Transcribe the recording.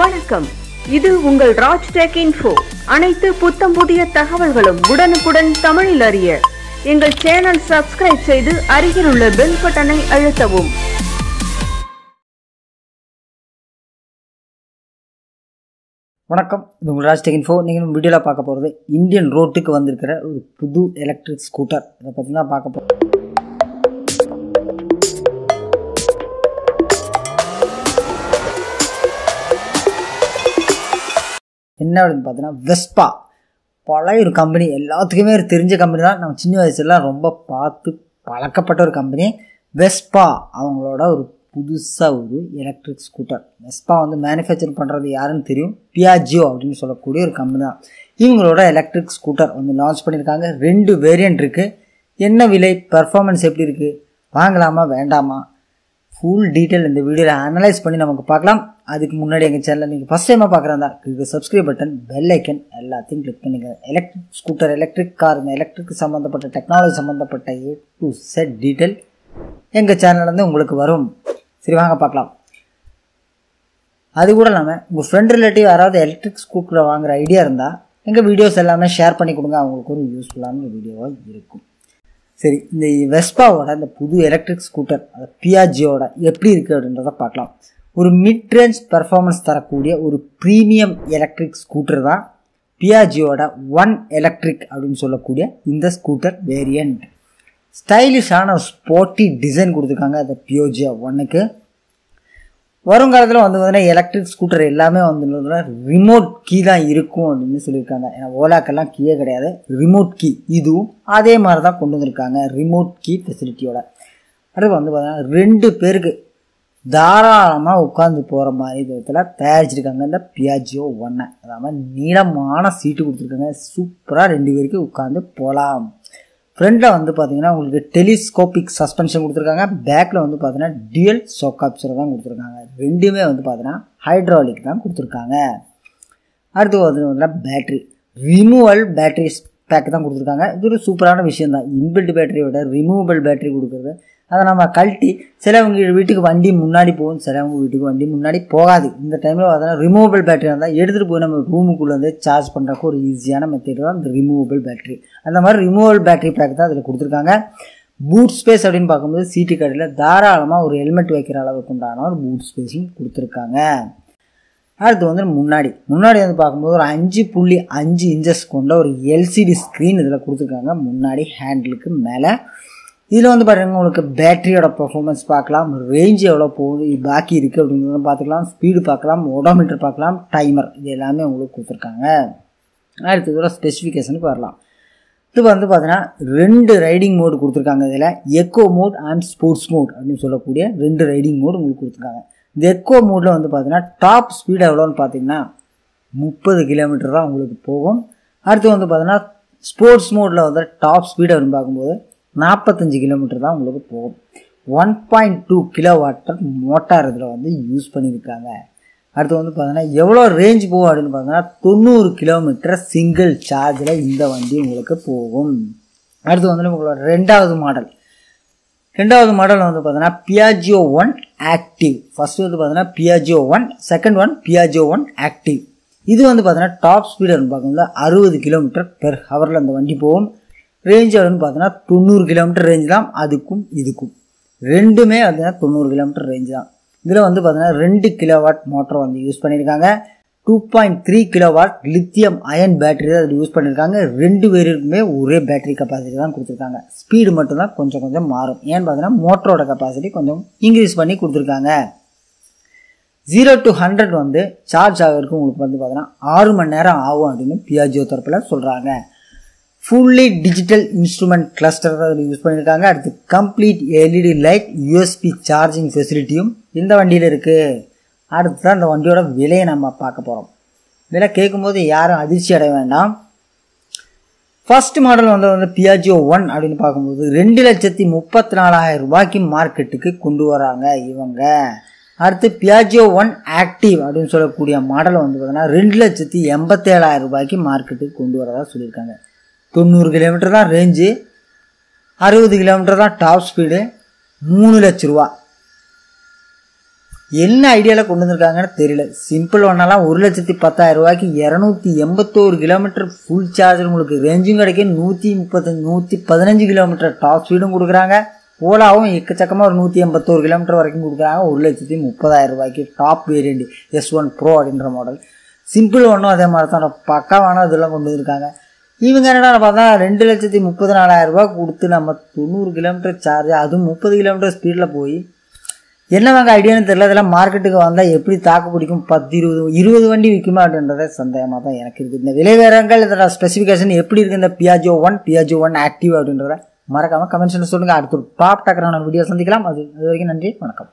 வணக்கம். இது உங்கள் ராஜ் டெக் இன்ஃபோ. அனைத்து புத்தம் புதிய தகவல்களும் உடனுக்குடன் தமிழில் அறிய. எங்கள் சேனல் சப்ஸ்கிரைப் செய்து அருகில் உள்ள பெல் பட்டனை அழுத்தவும். வணக்கம். இது உங்கள் ராஜ்டெக் இன்ஃபோ. நீங்கள் வீடியோவில் பார்க்க போகிறது இந்தியன் ரோட்டுக்கு வந்திருக்கிற ஒரு புது எலக்ட்ரிக் ஸ்கூட்டர். இதை பற்றி தான் பார்க்க போகிறோம். என்ன அப்படின்னு பார்த்தீங்கன்னா வெஸ்பா பழைய ஒரு கம்பெனி எல்லாத்துக்குமே ஒரு தெரிஞ்ச கம்பெனி தான். நம்ம சின்ன வயசுலாம் ரொம்ப பார்த்து பழக்கப்பட்ட ஒரு கம்பெனி வெஸ்பா அவங்களோட ஒரு புதுசாக ஒரு எலக்ட்ரிக் ஸ்கூட்டர் வெஸ்பா வந்து மேனுஃபேக்சர் பண்ணுறது யாருன்னு தெரியும்? பியாஜியோ அப்படின்னு சொல்லக்கூடிய ஒரு கம்பெனி தான். இவங்களோட எலக்ட்ரிக் ஸ்கூட்டர் வந்து லான்ச் பண்ணியிருக்காங்க. ரெண்டு வேரியண்ட் இருக்குது என்ன விலை? பர்ஃபார்மன்ஸ் எப்படி இருக்குது வாங்கலாமா? வேண்டாமா? ஃபுல் டீட்டெயில் இந்த வீடியோவில் அனலைஸ் பண்ணி நமக்கு பார்க்கலாம். அதுக்கு முன்னாடி எங்கள் சேனலில் நீங்கள் ஃபஸ்ட் டைமாக பார்க்குறதா இது சப்ஸ்கிரைப் பட்டன் பெல் ஐக்கன் எல்லாத்தையும் கிளிக் பண்ணுங்கள் electric scooter electric car electric சம்மந்தப்பட்ட டெக்னாலஜி சம்மந்தப்பட்ட ஏ டு செட் டீட்டெயில் எங்கள் சேனல்லேருந்து உங்களுக்கு வரும். சரி வாங்க பார்க்கலாம். அது கூட இல்லாமல் உங்கள் ஃப்ரெண்ட் ரிலேட்டிவ் யாராவது எலக்ட்ரிக் ஸ்கூட்டரை வாங்குற ஐடியா இருந்தால் எங்கள் வீடியோஸ் எல்லாமே ஷேர் பண்ணி கொடுங்க. அவங்களுக்கு ஒரு யூஸ்ஃபுல்லான வீடியோவாக இருக்கும். சரி இந்த வெஸ்பாவோட இந்த புது எலக்ட்ரிக் ஸ்கூட்டர் அது பியாஜியோட எப்படி இருக்குது அப்படின்றத பார்க்கலாம். ஒரு மிட் ரேஞ்ச் பெர்ஃபார்மன்ஸ் தரக்கூடிய ஒரு ப்ரீமியம் எலக்ட்ரிக் ஸ்கூட்டர் தான் பியாஜியோட ஒன் எலக்ட்ரிக் அப்படின்னு சொல்லக்கூடிய இந்த ஸ்கூட்டர் வேரியண்ட் ஸ்டைலிஷான ஒரு ஸ்போர்ட்டி டிசைன் கொடுத்துருக்காங்க அந்த பியோஜியா ஒன்னுக்கு வருங்காலத்தில் வந்து பார்த்தீங்கன்னா எலக்ட்ரிக் ஸ்கூட்டர் எல்லாமே வந்து ரிமோட் கீ தான் இருக்கும் அப்படின்னு சொல்லியிருக்காங்க. ஏன்னா ஓலாக்கெல்லாம் கீயே கிடையாது. ரிமோட் கீ இதுவும் அதே மாதிரி தான் கொண்டு வந்திருக்காங்க. ரிமோட் கீ ஃபெசிலிட்டியோட அடுத்து வந்து பார்த்தீங்கன்னா ரெண்டு பேருக்கு தாராளமாக உட்காந்து போகிற மாதிரி விதத்தில் தயாரிச்சிருக்காங்க. இந்த பியாஜியோ ஒன்னை அதாவது நீளமான சீட்டு கொடுத்துருக்காங்க. சூப்பராக ரெண்டு பேருக்கு உட்காந்து போகலாம் ஃப்ரண்டில் வந்து பார்த்தீங்கன்னா உங்களுக்கு டெலிஸ்கோபிக் சஸ்பென்ஷன் கொடுத்துருக்காங்க. பேக்கில் வந்து பார்த்தீங்கன்னா டியூல் சோக்காப்சர் தான் கொடுத்துருக்காங்க. ரெண்டுமே வந்து பார்த்தீங்கன்னா ஹைட்ராலிக் தான் கொடுத்துருக்காங்க. அடுத்து வந்து பார்த்தீங்கன்னா பேட்ரி ரிமூவல் பேட்டரி பேக் தான் கொடுத்துருக்காங்க. இது ஒரு சூப்பரான விஷயம் தான் இன்பில்ட் பேட்டரியோட ரிமூவபிள் பேட்டரி கொடுக்குறது அதை நம்ம கழட்டி சிலவங்க வீட்டுக்கு வண்டி முன்னாடி போகும் சிலவங்க வீட்டுக்கு வண்டி முன்னாடி போகாது. இந்த டைமில் பார்த்தீங்கன்னா ரிமூவபிள் பேட்டரி இருந்தால் எடுத்துகிட்டு போய் நம்ம ரூமுக்குள்ளே வந்து சார்ஜ் பண்ணுறக்கு ஒரு ஈஸியான மெத்தட் தான் இந்த ரிமூவபிள் பேட்டரி அந்த மாதிரி ரிமூவபிள் பேட்டரி பேக் தான் அதில் கொடுத்துருக்காங்க. பூட் ஸ்பேஸ் அப்படின்னு பார்க்கும்போது சீட்டு கடையில் தாராளமாக ஒரு ஹெல்மெட் வைக்கிற அளவுக்கு உண்டான ஒரு பூட் ஸ்பேஸும் கொடுத்துருக்காங்க. அடுத்து வந்து முன்னாடி. முன்னாடி வந்து பார்க்கும்போது ஒரு அஞ்சு புள்ளி அஞ்சு இன்ச்சஸ் கொண்ட ஒரு எல்சிடி ஸ்க்ரீன் இதில் கொடுத்துருக்காங்க. முன்னாடி ஹேண்டிலுக்கு மேலே. இதில் வந்து பாருங்கள் உங்களுக்கு பேட்டரியோட பர்ஃபார்மன்ஸ் பார்க்கலாம் ரேஞ்ச் எவ்வளோ போகுது பாக்கி இருக்குது அப்படிங்கிறத பார்த்துக்கலாம் ஸ்பீடு பார்க்கலாம் ஓடோமீட்டர் பார்க்கலாம் டைமர் இது எல்லாமே உங்களுக்கு கொடுத்துருக்காங்க. அடுத்ததோட ஸ்பெசிஃபிகேஷனுக்கு வரலாம். இது வந்து பார்த்தீங்கன்னா ரெண்டு ரைடிங் மோடு கொடுத்துருக்காங்க இதில். Eco mode and sports mode அப்படின்னு சொல்லக்கூடிய ரெண்டு ரைடிங் மோடு உங்களுக்கு கொடுத்துருக்காங்க. இந்த எக்கோ மோடில் வந்து பார்த்தீங்கன்னா டாப் ஸ்பீடு எவ்வளோன்னு பார்த்தீங்கன்னா முப்பது கிலோமீட்டர் தான் உங்களுக்கு போகும். அடுத்து வந்து பார்த்தீங்கன்னா ஸ்போர்ட்ஸ் மோடில் வந்து டாப் ஸ்பீடு அப்படின்னு பார்க்கும்போது நாற்பத்தஞ்சு கிலோமீட்டர் தான் உங்களுக்கு போகும். One point two kilo watt motor இதில் வந்து யூஸ் பண்ணியிருக்காங்க. அடுத்து வந்து பார்த்தீங்கன்னா எவ்வளோ ரேஞ்ச் போகும் அப்படின்னு பார்த்தீங்கன்னா தொண்ணூறு கிலோமீட்டர் சிங்கிள் சார்ஜில் இந்த வண்டி உங்களுக்கு போகும். அடுத்து வந்து உங்களோட ரெண்டாவது மாடல் ரெண்டாவது மாடல் வந்து பார்த்தீங்கன்னா பியாஜியோ ஒன் ஆக்டிவ் ஃபர்ஸ்ட் வந்து பார்த்தீங்கன்னா Piaggio one second one Piaggio one active இது வந்து பார்த்தீங்கன்னா டாப் ஸ்பீடுன்னு பார்க்கும்போது அறுபது கிலோமீட்டர் பெர் ஹவரில் அந்த வண்டி போகும். ரேஞ்ச் எவ்வளோன்னு பார்த்தோன்னா தொண்ணூறு கிலோமீட்டர் ரேஞ்ச் தான் அதுக்கும் இதுக்கும். ரெண்டுமே பார்த்தீங்கன்னா தொண்ணூறு கிலோமீட்டர் ரேஞ்ச் தான். இதில் வந்து பார்த்தீங்கன்னா ரெண்டு கிலோவாட் மோட்டர் வந்து யூஸ் பண்ணியிருக்காங்க. Two point three kilowatt lithium ion battery தான் அதில் யூஸ் பண்ணியிருக்காங்க. ரெண்டு பேருக்குமே ஒரே பேட்டரி கெப்பாசிட்டி தான் கொடுத்துருக்காங்க. ஸ்பீடு மட்டும்தான் கொஞ்சம் கொஞ்சம் மாறும். ஏன்னு பார்த்தீங்கன்னா மோட்டரோட கெப்பாசிட்டி கொஞ்சம் இன்க்ரீஸ் பண்ணி கொடுத்துருக்காங்க. ஜீரோ டு ஹண்ட்ரட் வந்து சார்ஜ் ஆகிறதுக்கு உங்களுக்கு வந்து பார்த்தீங்கன்னா ஆறு மணி நேரம் ஆகும் அப்படின்னு பியாஜியோ தரப்பில் சொல்கிறாங்க ஃபுல்லி டிஜிட்டல் இன்ஸ்ட்ருமெண்ட் கிளஸ்டர் தான் யூஸ் பண்ணியிருக்காங்க அடுத்து complete LED light USB charging ஃபெசிலிட்டியும் இந்த வண்டியில் இருக்குது அடுத்து தான் இந்த வண்டியோட விலையை நம்ம பார்க்க போகிறோம் விலை கேட்கும்போது யாரும் அதிர்ச்சி அடைய வேண்டாம். ஃபர்ஸ்ட் மாடல் வந்து வந்து பியாஜியோ ஒன் அப்படின்னு பார்க்கும்போது ரெண்டு லட்சத்தி முப்பத்தி நாலாயிரம் ரூபாய்க்கு மார்க்கெட்டுக்கு கொண்டு வராங்க இவங்க. அடுத்து பியாஜியோ ஒன் ஆக்டிவ் அப்படின்னு சொல்லக்கூடிய மாடல் வந்து பார்த்தீங்கன்னா ரெண்டு லட்சத்தி எண்பத்தேழாயிரம் ரூபாய்க்கு மார்க்கெட்டுக்கு கொண்டு வரதா சொல்லியிருக்காங்க. தொண்ணூறு கிலோமீட்டர் தான் ரேஞ்சு அறுபது கிலோமீட்டர் தான் டாப் ஸ்பீடு மூணு லட்ச ரூபா. என்ன ஐடியாவில் கொண்டு வந்திருக்காங்கன்னு தெரியல. சிம்பிள் ஒன்னெல்லாம் ஒரு லட்சத்தி பத்தாயிரம் ரூபாய்க்கு இரநூத்தி எண்பத்தோரு கிலோமீட்டர் ஃபுல் சார்ஜர் உங்களுக்கு ரேஞ்சும் கிடைக்கும். நூற்றி முப்பத்தஞ்சு நூற்றி பதினஞ்சு கிலோமீட்டர் டாப் ஸ்பீடும் கொடுக்குறாங்க. ஓலாவும் எக்கச்சக்கமாக ஒரு நூற்றி எண்பத்தோரு கிலோமீட்டர் வரைக்கும் கொடுக்குறாங்க. ஒரு லட்சத்தி முப்பதாயிரம் ரூபாய்க்கு top variant S one pro அப்படின்ற மாடல் சிம்பிள் ஒன்றும் அதே மாதிரி தான் பக்காவான இதெல்லாம் கொண்டு வந்திருக்காங்க. இவங்க என்னடா பார்த்தா ரெண்டு லட்சத்தி முப்பத்தி நாலாயிரம் ரூபா கொடுத்து நம்ம தொண்ணூறு கிலோமீட்டர் சார்ஜ் அதுவும் முப்பது கிலோமீட்டர் ஸ்பீடில் போய் என்ன வாங்க ஐடியான்னு தெரியல. இதெல்லாம் மார்க்கெட்டுக்கு வந்தால் எப்படி தாக்கு பிடிக்கும்? பத்து இருபது இருபது வண்டி விற்குமா அப்படின்றத சந்தேகமாக தான் எனக்கு இருக்குது இந்த விலை வேறங்கள் இதோட ஸ்பெசிஃபிகேஷன் எப்படி இருக்குது இந்த Piaggio one Piaggio one active அப்படின்றத மறக்காமல் கமெண்ட்ஸில் சொல்லுங்கள் அடுத்த ஒரு டாப் டக்கரான வீடியோ சந்திக்கலாம். அது அது வரைக்கும் நன்றி வணக்கம்.